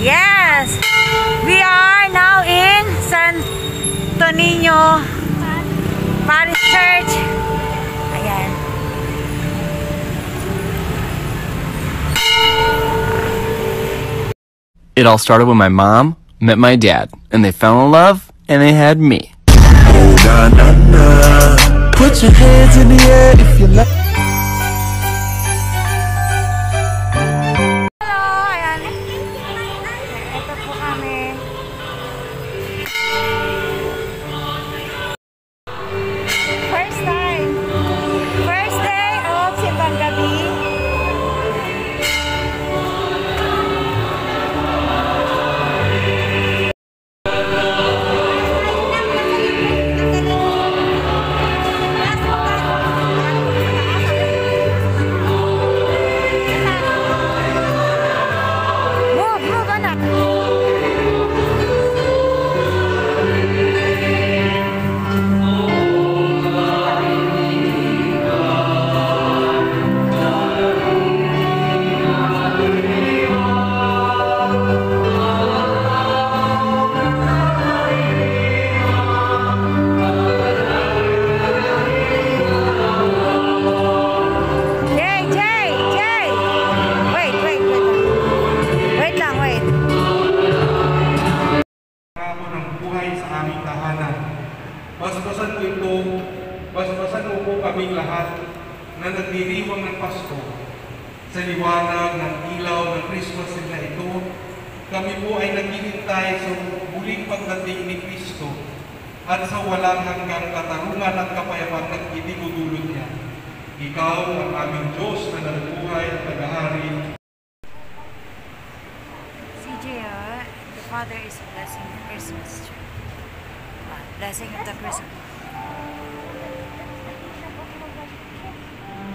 Yes! We are now in Santo Niño Parish Church. Ayan. It all started when my mom met my dad, and they fell in love, and they had me. Oh na na na. Put your hands in the air if you like. Basbasan ko ito, basbasan mo po kaming lahat na nagdiriwang ng Pasko. Sa liwanag ng ilaw ng Christmas na ito, kami po ay naghihintay sa muling pagdating ni Kristo at sa walang hanggang katarungan at kapayapang nagdidulot niya. Ikaw ang aming Diyos na nabuhay at tagahari CJ, the father is blessing the Christmas tree. Blessing of the Christmas.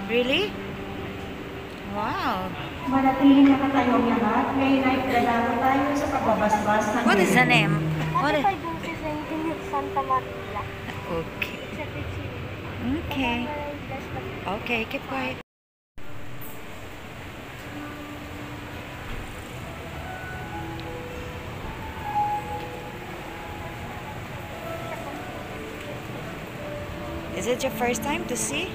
Really? Wow. Manatiling nakatayong lahat. Ngayon ay dadako tayo sa pagbabasbas ng What is the name? What is... Santa Maria. Okay. Okay. Okay, keep quiet. Is it your first time to see?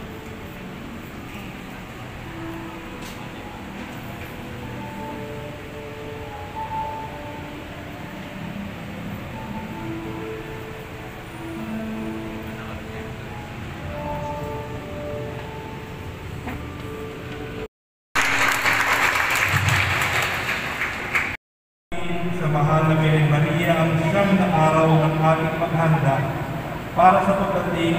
Mahal na Birhen Maria ang siyam na araw ng ating paghanda para sa pagdating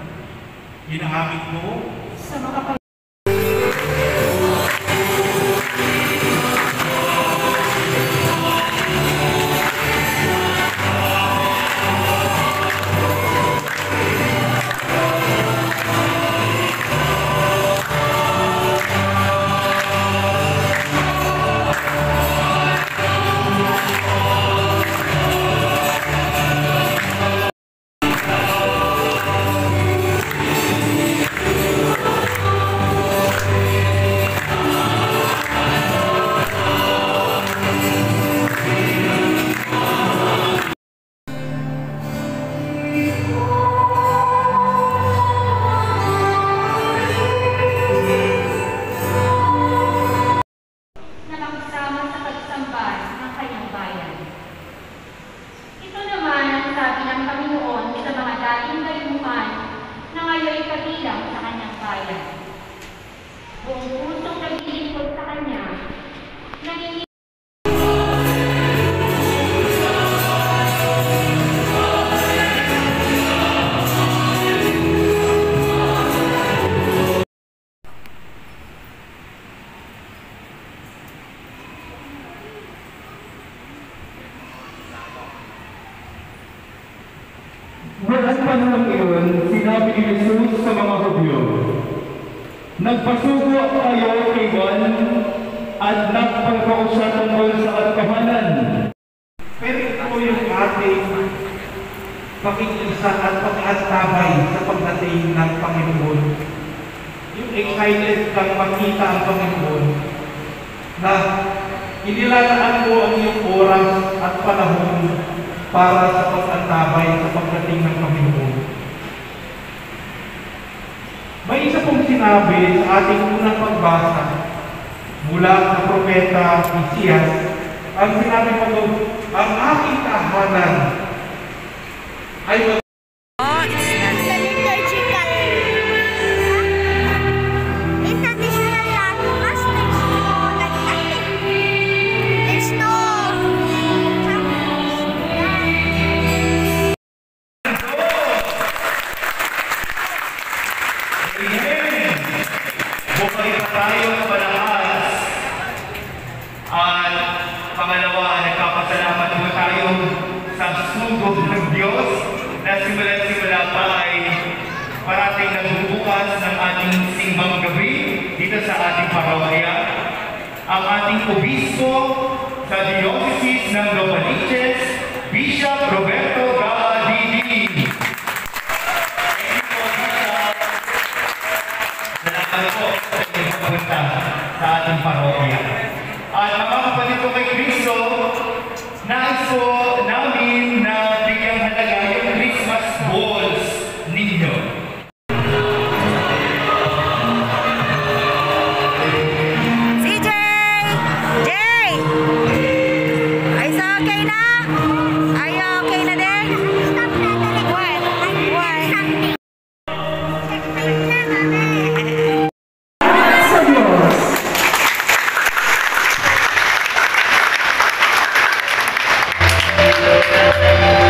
Magbigay puri sa Ama Nagpasuko kayo kay Juan at nagpagpausa tungkol sa katotohanan. Pero ito yung ating pakikisa at pakiastabay sa pagdating ng Panginoon. Yung excited kang makita ang Panginoon na inilalaan mo ang iyong sinabi sa ating unang pagbasa mula sa propeta Isias, ang sinabi ko ang aking tahanan ay mag Pangalawa, nagpapasalamat po tayo sa sugo ng Diyos na simula-simula pa ay parating nagbubukas ng ating simbang gabi dito sa ating parokya. Ang ating obispo sa Diocese ng Lomani Música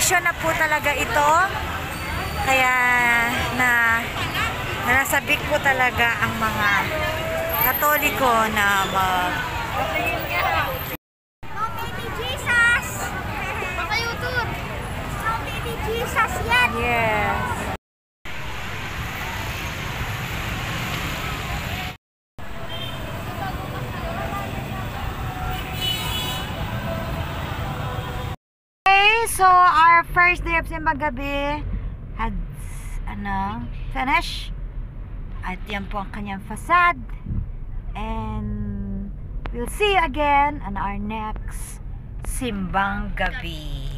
tradisyon na po talaga ito. Kaya na nasabik po talaga ang mga katoliko na mag Jesus! Yes. So our first day of Simbang Gabi had ano, finish. At yan po ang kanyang facade. And we'll see you again on our next Simbang Gabi.